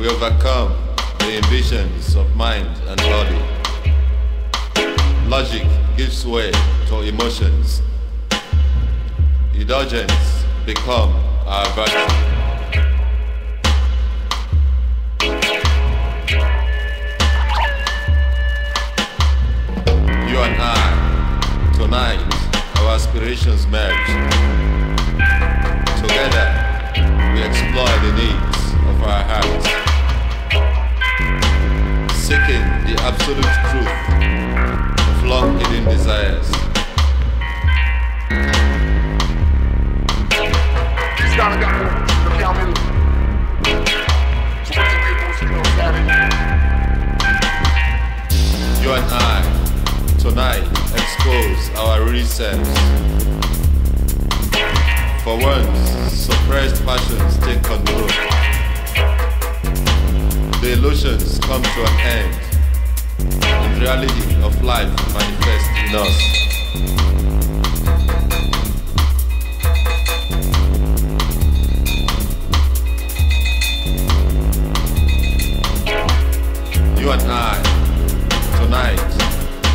we overcome the ambitions of mind and body. Logic gives way to emotions. Indulgence become our virtue. You and I, tonight, our aspirations merge. Absolute truth of long hidden desires. He's gotta got the camera. So you get, you know, Saturday. You and I, tonight, expose our real selves. For once, suppressed passions take control. The illusions come to an end, and reality of life manifests in us. You and I, tonight,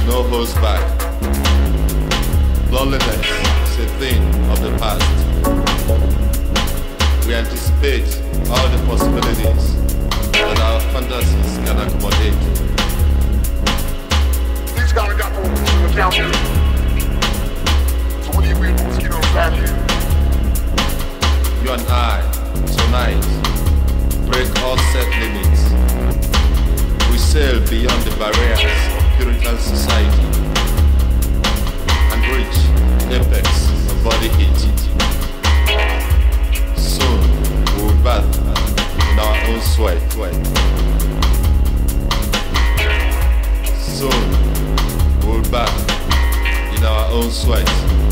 no holds back. Loneliness is a thing of the past. We anticipate all the possibilities that our fantasies can accommodate. You and I, tonight, break all set limits. We sail beyond the barriers of Puritan society and reach apex of body heat. Soon, we will bath in our own sweat. Soon, bath in our own sweat.